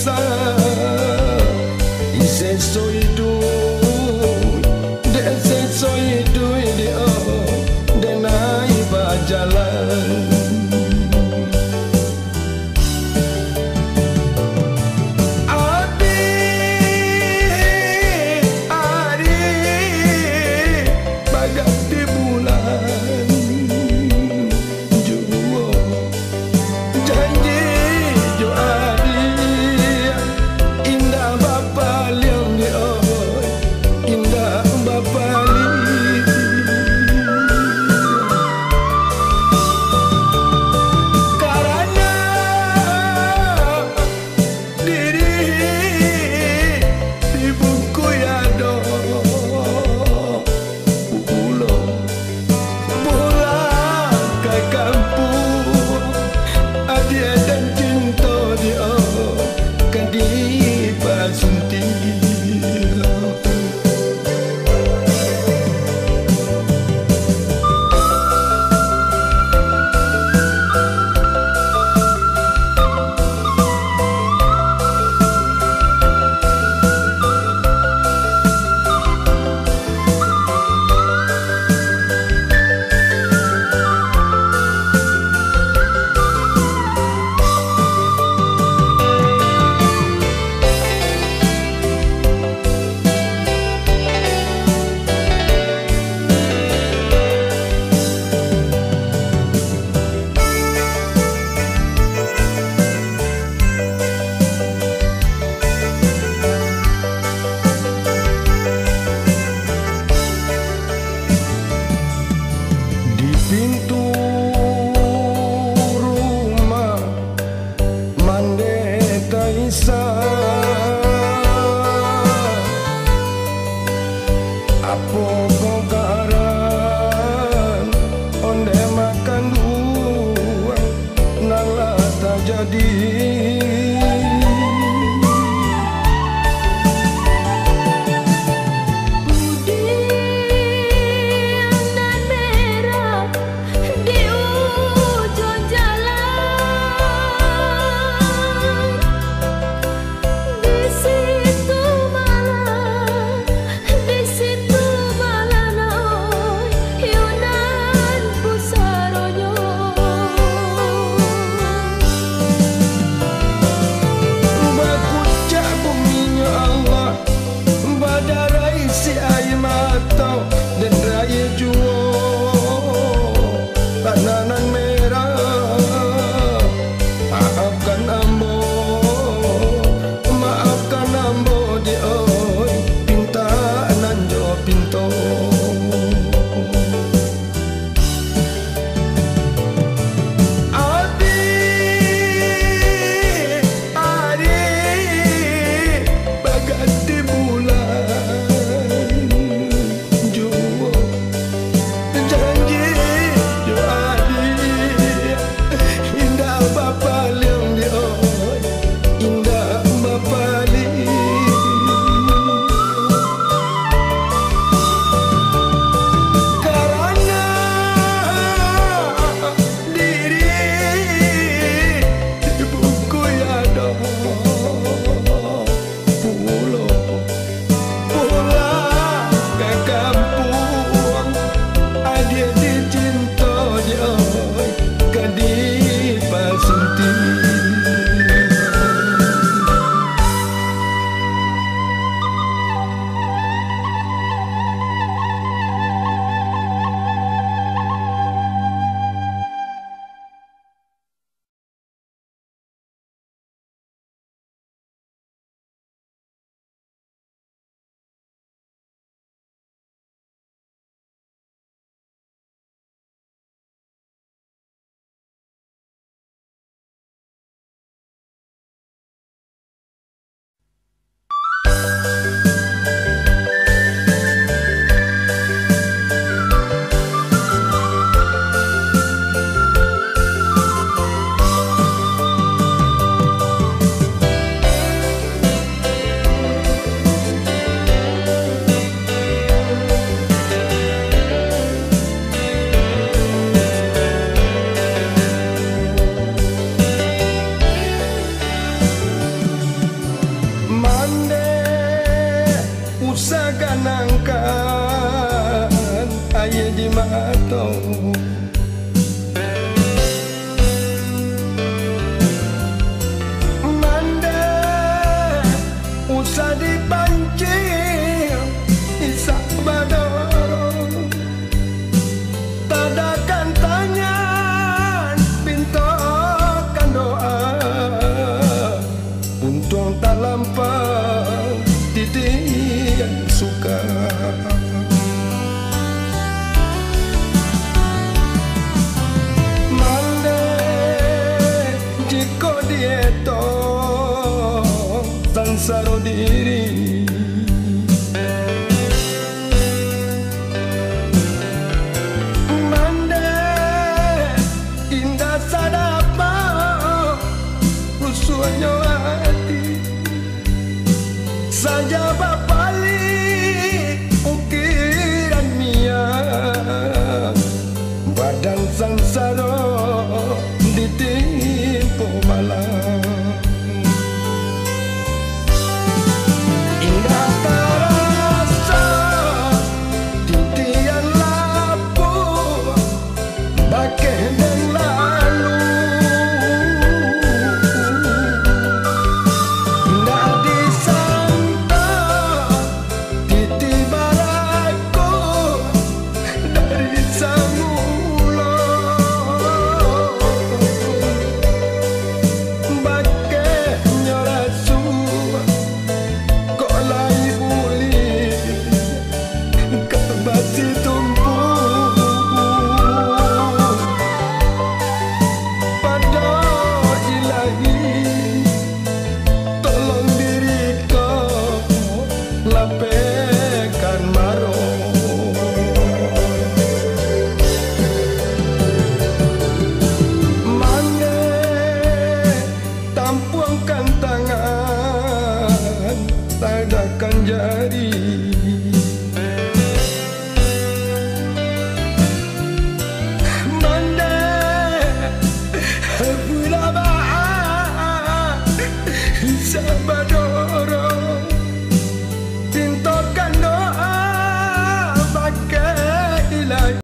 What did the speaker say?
sun. I thought taruh diri. Mandai indah sadapa Rusuhnya hati. Saja bapali ukiran mia Badan sangsara ditimpa malam.